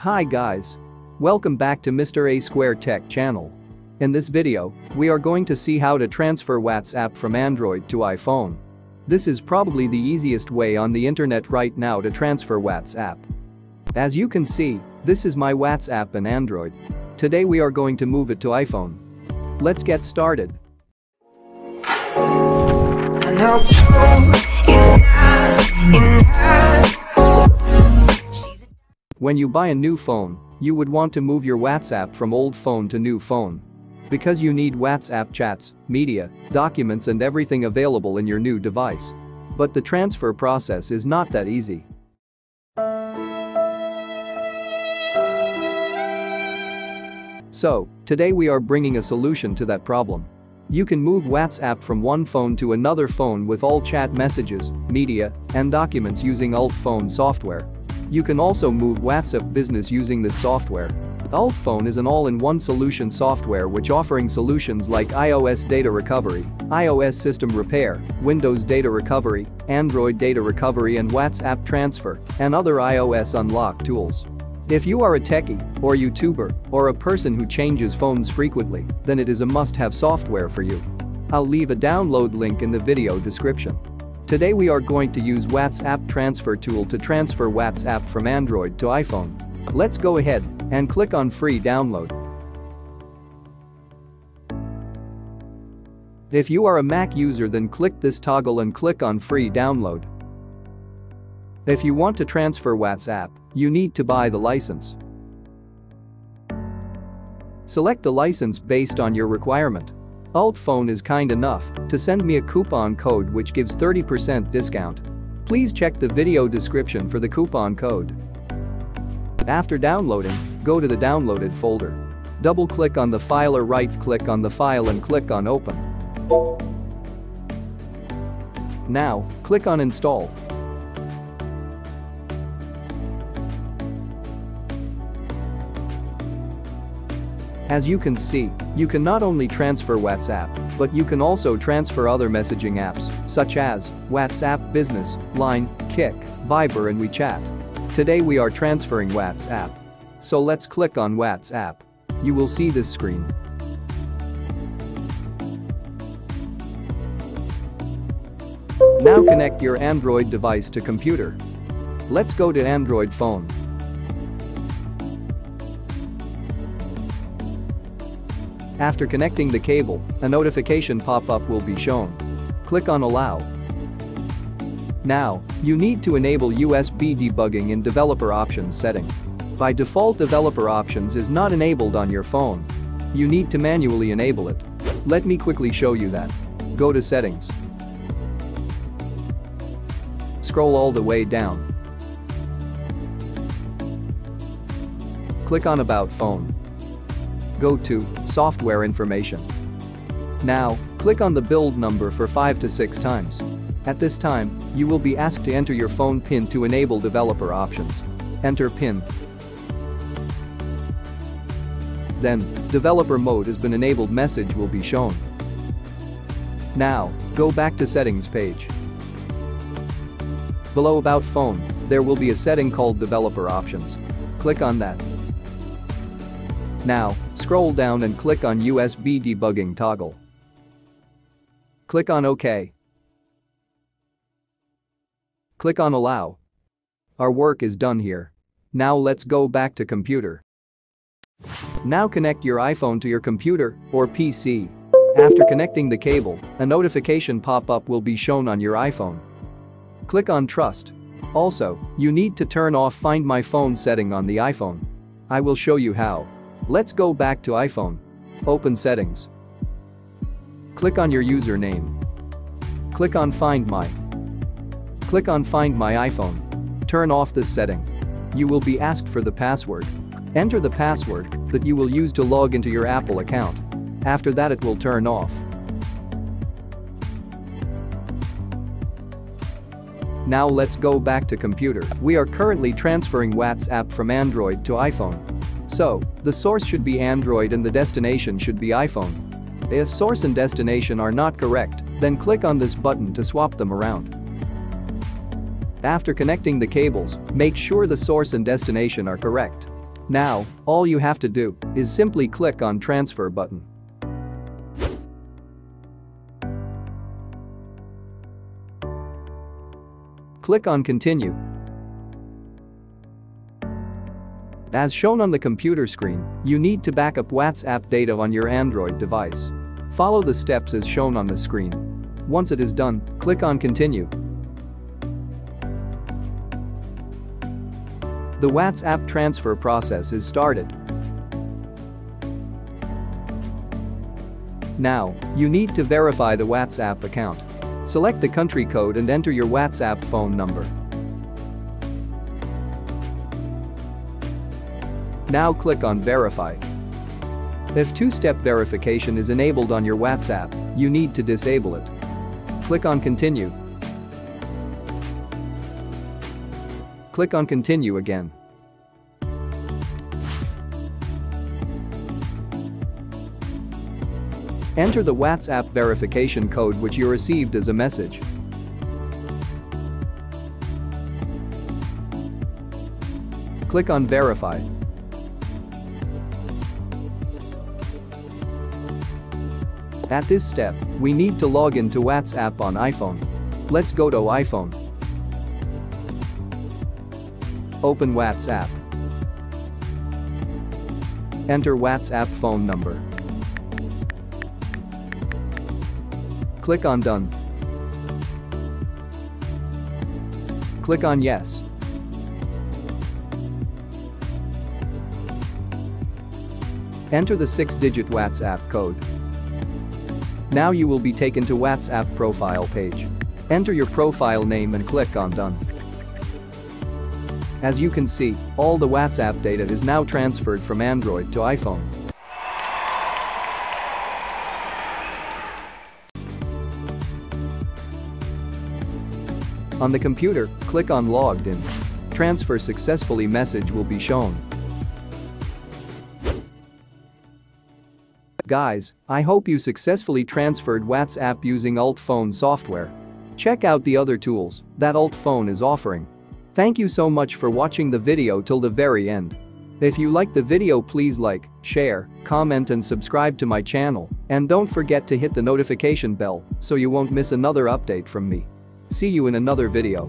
Hi guys. Welcome back to Mr. A Square Tech channel. In this video, we are going to see how to transfer WhatsApp from Android to iPhone. This is probably the easiest way on the internet right now to transfer WhatsApp. As you can see, this is my WhatsApp in Android. Today we are going to move it to iPhone. Let's get started. When you buy a new phone, you would want to move your WhatsApp from old phone to new phone. Because you need WhatsApp chats, media, documents and everything available in your new device. But the transfer process is not that easy. So, today we are bringing a solution to that problem. You can move WhatsApp from one phone to another phone with all chat messages, media, and documents using UltFone software. You can also move WhatsApp Business using this software. UltFone is an all-in-one solution software which offering solutions like iOS data recovery, iOS system repair, Windows data recovery, Android data recovery and WhatsApp transfer, and other iOS unlock tools. If you are a techie, or YouTuber, or a person who changes phones frequently, then it is a must-have software for you. I'll leave a download link in the video description. Today we are going to use WhatsApp transfer tool to transfer WhatsApp from Android to iPhone. Let's go ahead and click on free download. If you are a Mac user then click this toggle and click on free download. If you want to transfer WhatsApp, you need to buy the license. Select the license based on your requirement. UltFone is kind enough to send me a coupon code which gives 30% discount. Please check the video description for the coupon code. After downloading, go to the downloaded folder. Double-click on the file or right-click on the file and click on Open. Now, click on Install. As you can see, you can not only transfer WhatsApp, but you can also transfer other messaging apps, such as WhatsApp Business, Line, Kik, Viber and WeChat. Today we are transferring WhatsApp. So let's click on WhatsApp. You will see this screen. Now connect your Android device to computer. Let's go to Android phone. After connecting the cable, a notification pop-up will be shown. Click on Allow. Now, you need to enable USB debugging in Developer Options setting. By default Developer Options is not enabled on your phone. You need to manually enable it. Let me quickly show you that. Go to Settings. Scroll all the way down. Click on About Phone. Go to Software Information. Now, click on the build number for 5 to 6 times. At this time, you will be asked to enter your phone PIN to enable developer options. Enter PIN. Then, developer mode has been enabled message will be shown. Now, go back to settings page. Below about phone, there will be a setting called developer options. Click on that. Now, scroll down and click on USB debugging toggle. Click on OK. Click on Allow. Our work is done here. Now let's go back to computer. Now connect your iPhone to your computer or PC. After connecting the cable, a notification pop-up will be shown on your iPhone. Click on Trust. Also, you need to turn off Find My Phone setting on the iPhone. I will show you how. Let's go back to iPhone. Open Settings. Click on your username. Click on Find My. Click on Find My iPhone. Turn off this setting. You will be asked for the password. Enter the password that you will use to log into your Apple account. After that it will turn off. Now let's go back to computer. We are currently transferring WhatsApp from Android to iPhone. So, the source should be Android and the destination should be iPhone. If source and destination are not correct, then click on this button to swap them around. After connecting the cables, make sure the source and destination are correct. Now, all you have to do is simply click on transfer button. Click on continue. As shown on the computer screen, you need to back up WhatsApp data on your Android device. Follow the steps as shown on the screen. Once it is done, click on continue. The WhatsApp transfer process is started. Now, you need to verify the WhatsApp account. Select the country code and enter your WhatsApp phone number. Now click on Verify. If two-step verification is enabled on your WhatsApp, you need to disable it. Click on Continue. Click on Continue again. Enter the WhatsApp verification code which you received as a message. Click on Verify. At this step, we need to log into WhatsApp on iPhone. Let's go to iPhone. Open WhatsApp. Enter WhatsApp phone number. Click on Done. Click on Yes. Enter the 6-digit WhatsApp code. Now you will be taken to WhatsApp profile page. Enter your profile name and click on Done. As you can see, all the WhatsApp data is now transferred from Android to iPhone. On the computer, click on Logged in. Transfer successfully message will be shown. Guys, I hope you successfully transferred WhatsApp using UltFone software. Check out the other tools that UltFone is offering. Thank you so much for watching the video till the very end. If you like the video please like, share, comment and subscribe to my channel and don't forget to hit the notification bell so you won't miss another update from me. See you in another video.